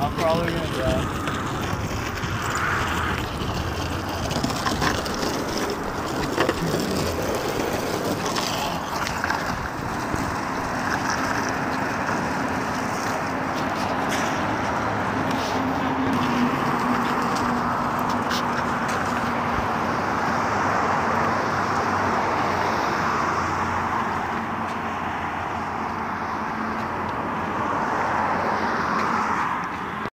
I'm probably gonna die.